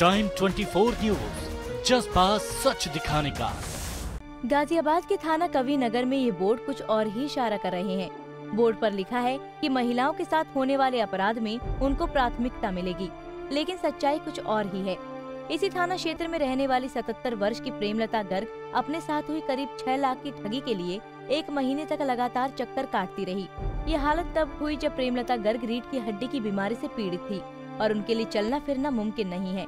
Time 24 news जज्बा सच दिखाने का गाजियाबाद के थाना कवि नगर में ये बोर्ड कुछ और ही इशारा कर रहे हैं। बोर्ड पर लिखा है कि महिलाओं के साथ होने वाले अपराध में उनको प्राथमिकता मिलेगी, लेकिन सच्चाई कुछ और ही है। इसी थाना क्षेत्र में रहने वाली 77 वर्ष की प्रेमलता गर्ग अपने साथ हुई करीब 6 लाख की ठगी के लिए एक महीने तक लगातार चक्कर काटती रही। ये हालत तब हुई जब प्रेमलता गर्ग रीढ़ की हड्डी की बीमारी से पीड़ित थी, और उनके लिए चलना फिरना मुमकिन नहीं है।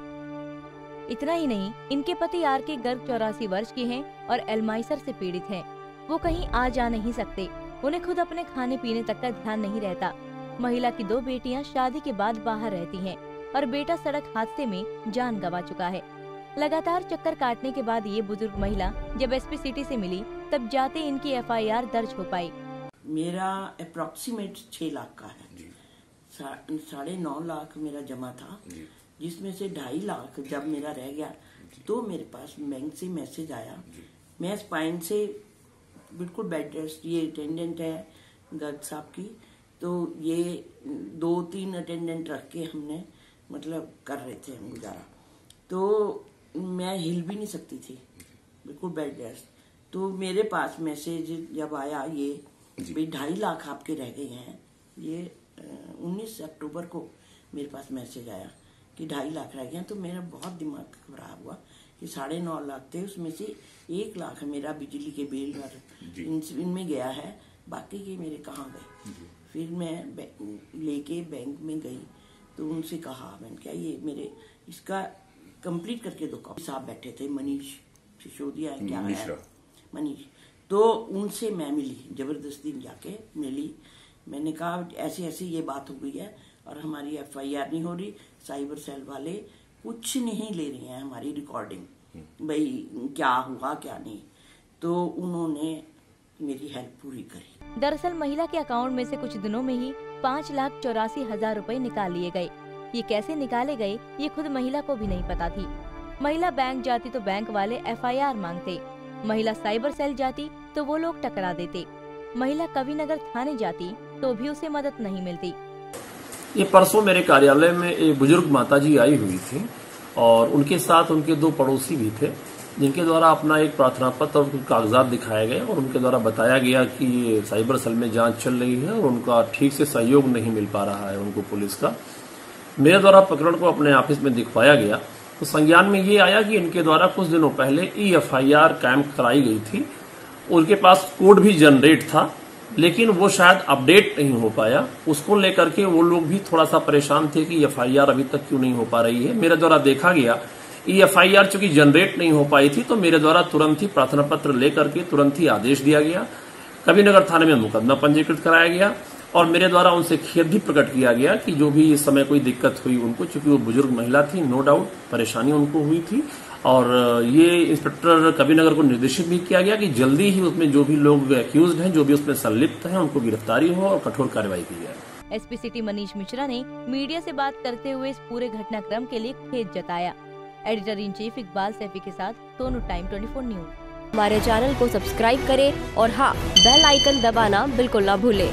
इतना ही नहीं इनके पति आर के गर्ग चौरासी वर्ष के हैं और एल्माइसर से पीड़ित हैं। वो कहीं आ जा नहीं सकते। उन्हें खुद अपने खाने पीने तक का ध्यान नहीं रहता। महिला की दो बेटियाँ शादी के बाद बाहर रहती हैं और बेटा सड़क हादसे में जान गंवा चुका है। लगातार चक्कर काटने के बाद ये बुज़ुर्ग महिला जब एसपी सिटी से मिली तब जाते इनकी एफआईआर दर्ज हो पाई। मेरा अप्रोक्सीमेट छह लाख का है। साढ़े नौ लाख मेरा जमा था। जिसमें से ढाई लाख जब मेरा रह गया तो मेरे पास बैंक से मैसेज आया। मैं स्पाइन से बिल्कुल बेड रेस्ट ये अटेंडेंट है गर्ग साहब की। तो ये दो तीन अटेंडेंट रख के हमने मतलब कर रहे थे हम गुजारा। तो मैं हिल भी नहीं सकती थी। बिल्कुल बेड रेस्ट तो मेरे पास मैसेज जब आया ये भाई ढाई लाख आपके रह गए हैं। ये उन्नीस अक्टूबर को मेरे पास मैसेज आया। कि ढाई लाख रह गया तो मेरा बहुत दिमाग खराब हुआ कि साढ़े नौ लाख थे उसमें से एक लाख मेरा बिजली के बिल और इनमें गया है बाकी के मेरे कहाँ गए? फिर मैं लेके बैंक में गई तो उनसे कहा मैंने क्या ये मेरे इसका कंप्लीट करके दो साहब बैठे थे मनीष सिसोदिया क्या है? मनीष। तो उनसे मैं मिली ज़बरदस्ती जाके मिली। मैंने कहा ऐसी ऐसी ये बात हो गई है और हमारी एफ़ आई आर नहीं हो रही साइबर सेल वाले कुछ नहीं ले रहे हैं हमारी रिकॉर्डिंग भाई क्या हुआ क्या नहीं। तो उन्होंने मेरी हेल्प पूरी करी। दरअसल महिला के अकाउंट में से कुछ दिनों में ही पाँच लाख चौरासी हज़ार रूपए निकाल लिए गए। ये कैसे निकाले गए ये खुद महिला को भी नहीं पता थी। महिला बैंक जाती तो बैंक वाले एफआईआर मांगते। महिला साइबर सेल जाती तो वो लोग टकरा देते। महिला कवि नगर थाने जाती तो भी उसे मदद नहीं मिलती। ये परसों मेरे कार्यालय में एक बुज़ुर्ग माता जी आई हुई थी और उनके साथ उनके दो पड़ोसी भी थे, जिनके द्वारा अपना एक प्रार्थना पत्र और कुछ कागजात दिखाए गए और उनके द्वारा बताया गया कि साइबर सेल में जाँच चल रही है और उनका ठीक से सहयोग नहीं मिल पा रहा है उनको पुलिस का। मेरे द्वारा प्रकरण को अपने ऑफ़िस में दिखवाया गया। तो संज्ञान में ये आया कि इनके द्वारा कुछ दिनों पहले ई एफ़ आई आर कराई गई थी उनके पास कोड भी जनरेट था। लेकिन वो शायद अपडेट नहीं हो पाया। उसको लेकर के वो लोग भी थोड़ा सा परेशान थे कि एफ़ आई आर अभी तक क्यों नहीं हो पा रही है। मेरे द्वारा देखा गया ई एफ़ आई आर चूँकि जनरेट नहीं हो पाई थी तो मेरे द्वारा तुरंत ही प्रार्थना पत्र लेकर के तुरंत ही आदेश दिया गया। कबीरनगर थाने में मुकदमा पंजीकृत कराया गया और मेरे द्वारा उनसे खेद भी प्रकट किया गया कि जो भी इस समय कोई दिक्कत हुई उनको, चूँकि वो बुज़ुर्ग महिला थी नो डाउट परेशानी उनको हुई थी। और ये इंस्पेक्टर कबीरनगर को निर्देशित भी किया गया कि जल्दी ही उसमें जो भी लोग एक्यूज हैं जो भी उसमें संलिप्त हैं उनको गिरफ्तारी हो और कठोर कार्रवाई की जाए। एसपी सिटी मनीष मिश्रा ने मीडिया से बात करते हुए इस पूरे घटनाक्रम के लिए खेद जताया। Editor in chief Iqbal Saifi के साथ सोनू टाइम 24 न्यूज़। हमारे चैनल को सब्सक्राइब करें और हाँ बेल आइकन दबाना बिल्कुल ना भूलें।